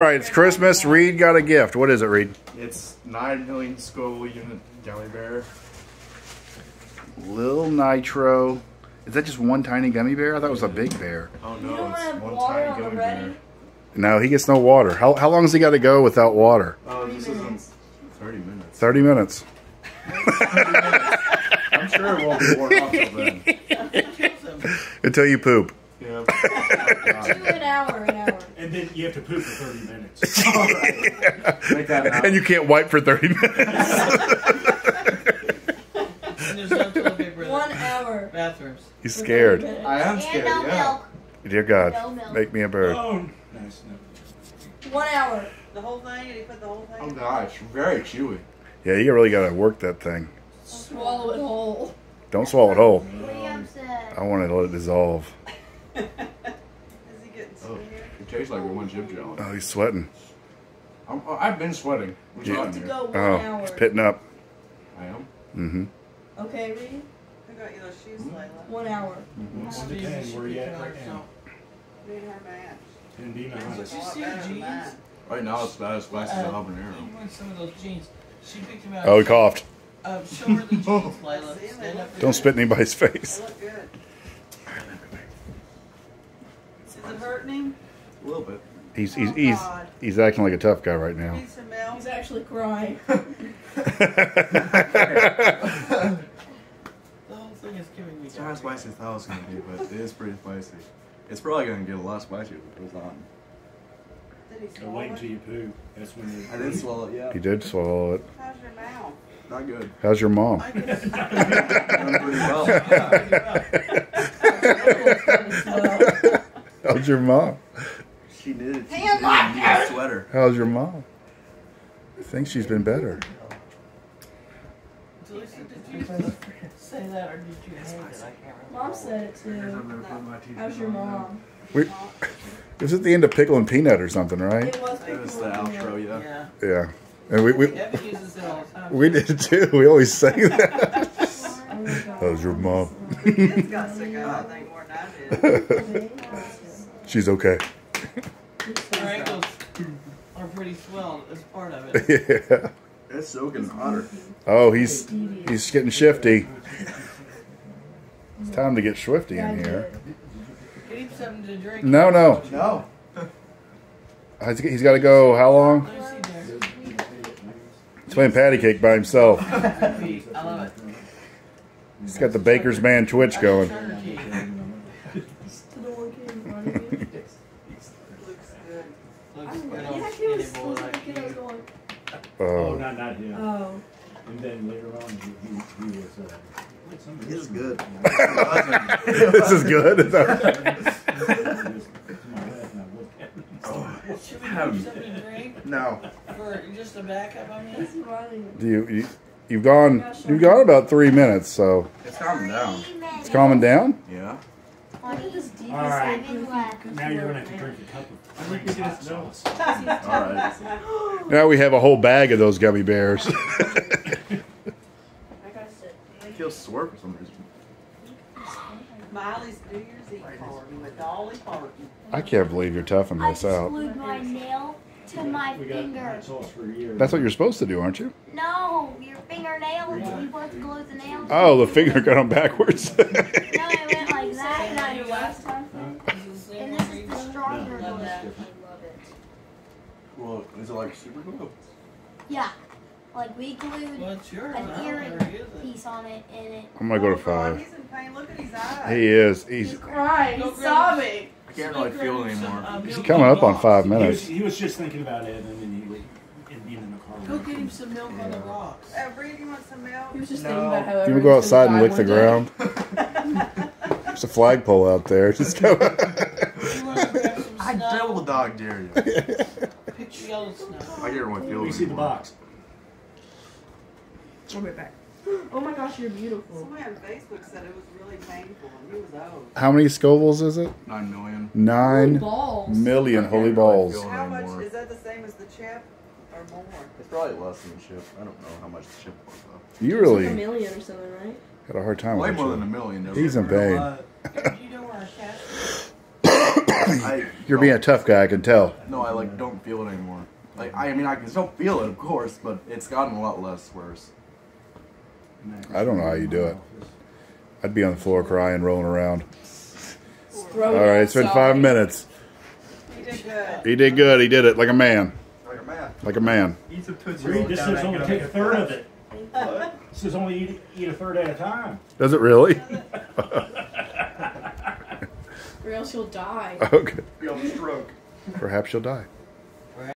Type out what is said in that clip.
All right, it's Christmas. Reed got a gift. What is it, Reed? It's 9 million Scoville unit gummy bear. Lil Nitro. Is that just one tiny gummy bear? I thought it was a big bear. Oh no, it's one tiny on gummy bear. No, he gets no water. How, how long has he got to go without water? Oh, this isn't 30 minutes. 30 minutes. I'm sure it won't be worn off till then. Until you poop. Yeah. Do an hour, an hour. And then you have to poop for 30 minutes. Make that And you can't wipe for 30 minutes. And there's no toilet paper in One the hour. bathrooms. He's scared. I am scared, and no yeah. milk. Dear God, No milk. make me a bird. Oh, nice. No. One hour. The whole thing? Did he put the whole thing? Oh gosh, very chewy. Yeah, you really got to work that thing. Swallow it whole. Don't swallow it whole. Liam said. I want to let it dissolve. Is he getting Oh, scared? It tastes like one chip jelly. Oh, he's sweating. I'm, oh, I've been sweating. What's Yeah. on To here? go one Oh, hour. he's pitting up. I am. Mm-hmm. Okay, Reed? Who got you those shoes, Layla? One hour. Well, depending where you at right now. Me and her match. And Dina Did you see her jeans? Right now it's about as spicy as a Uh, habanero. You want some of those jeans. She picked them out. Oh, he coughed. Uh, show her the jeans, Layla. Stand up. Don't spit in anybody's They face. A little bit. He's, he's, Oh, he's, he's acting like a tough guy right now. Need? He's actually crying. The whole thing is giving me It's not as spicy as I thought it was gonna be, but it is pretty spicy. It's probably gonna get a lot spicier if it goes on. Did he swallow wait until you poo. That's when you. I did swallow it, yeah. He did swallow it. How's your mouth? Not good. How's your mom? I can pretty well. How's your mom? She needed, she Hang on, needed a sweater. How's your mom? I think she's been better. Delisa, did you say that or did you hate it? I can't remember. Mom said it too. How's your mom? We, it was at the end of Pickle and Peanut or something, right? It was It was the outro, yeah. Yeah. Yeah. And we, we, Evan uses it all the time. we did too. We always say that. How's your mom? It's got sick of that more than I did. She's okay. Her ankles are pretty swelled as part of it. Yeah. It's soaking hotter. Oh, he's he's getting shifty. It's time to get swifty in here. Get him something to drink. No, no. No. He's he's got to go. How long? He's playing patty cake by himself. I love it. He's got the baker's man twitch going. Sugar tea. To the one kid in front of you. Looks good. Looks I'm- good Yeah, he was, boy was the like kid I was you. going, Oh, Oh, not, not him. oh. And then later on, he, he, he was. Uh, what's some It's good. this is good. Should we do something to drink No. for just a backup? I mean, Do you, you you've gone you've gone about three minutes, so It's calming down. it's calming down. Yeah. All right. Now you're gonna have to drink a cup of green hot sauce. Alright. Now we have a whole bag of those gummy bears. I gotta sit. I feel sore for some reason. Miley's New Year's Eve party with Dolly Parton. I can't believe you're toughing this just out. glued my nail to my We got finger. hot sauce for a year. That's what you're supposed to do, aren't you? No, your fingernail. You supposed to glue the nail. Oh, the finger got on backwards. Stronger Love I love it. Well, is it like super glue? Yeah, like we glued Well, it's an I earring know where it is. piece on it, and it. I'm gonna go to Oh, God, five. He's in pain. Look at his eyes. He is. He's He's crying. Go He's grab- sobbing. I can't really feel it anymore. Um, he's coming up on rocks. five He was, minutes. he was just thinking about it, and then he was being in the car. Go get him some milk on the rocks. Uh, Bree, you want some milk? He was just No. thinking about how You wanna go outside and lick the day. ground? There's a flagpole out there. Just go. You want to grab some I snow? double dog dare you. Picture yellow snow. I get one feel We see the box. I'll be back. Oh my gosh, you're beautiful. Somebody on Facebook said it was really painful and he was old. How many Scovilles is it? Nine million. Nine balls. million holy balls. How much, anymore. is that the same as the chip or more? It's probably less than the ship. I don't know how much the ship was though. You It's like a really million or something, right? had a hard time Way with more than a million. He's in pain. Do you know where our cash is? I You're being a tough guy, I can tell. no, I like don't feel it anymore. Like I mean, I can still feel it, of course, but it's gotten a lot less worse. I don't know how you do it. I'd be on the floor crying, rolling around. Throw All it right, it's been five minutes. You did good. He did good. He did it like a man. Like a man. Like a man. Eat some Tootsie Reed, Rolls this down says only gut. take a third of it. What? This says only eat, eat a third at a time. Does it really? Or else you'll die. okay. You'll stroke. Perhaps you'll die.